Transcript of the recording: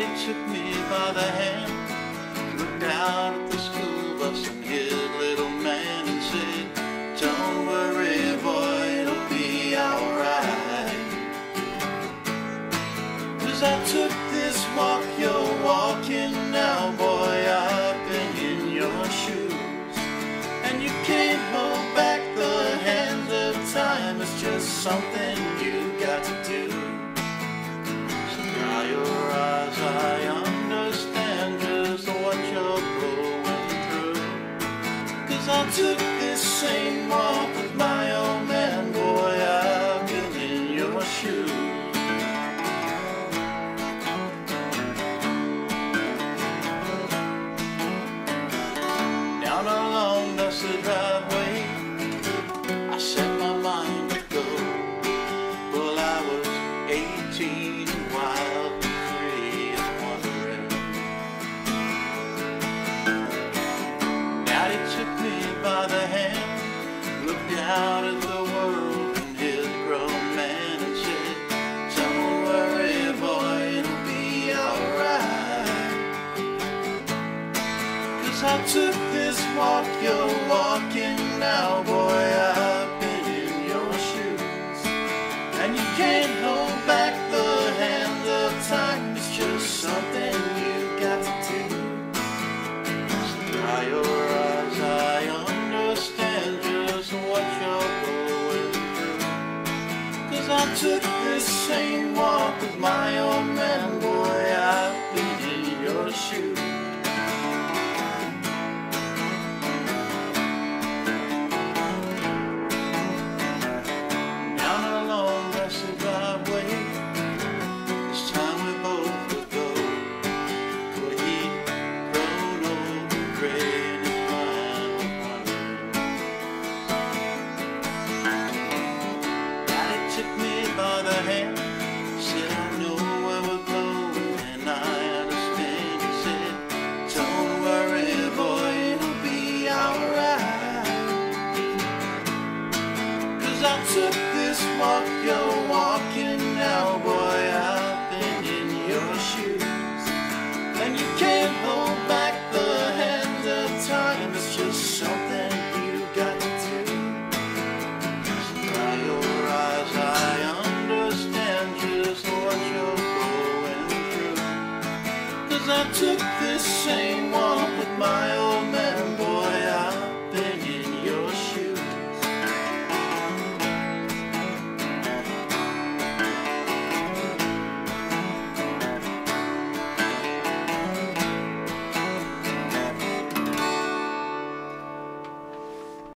Daddy took me by the hand, looked out at the school bus and his little man and said, Don't worry, boy, it'll be alright. Cause I took this walk you're walking now, boy, I've been in your shoes. And you can't hold back the hands of time, it's just something you got to do. I took this same walk with my I took this walk you're walking now, boy, I've been in your shoes. And you can't hold back the hand of time, it's just something you got to do. So dry your eyes, I understand just what you're going through. Cause I took this same walk with my old man, boy, I've been in your shoes. Took this mug, yo.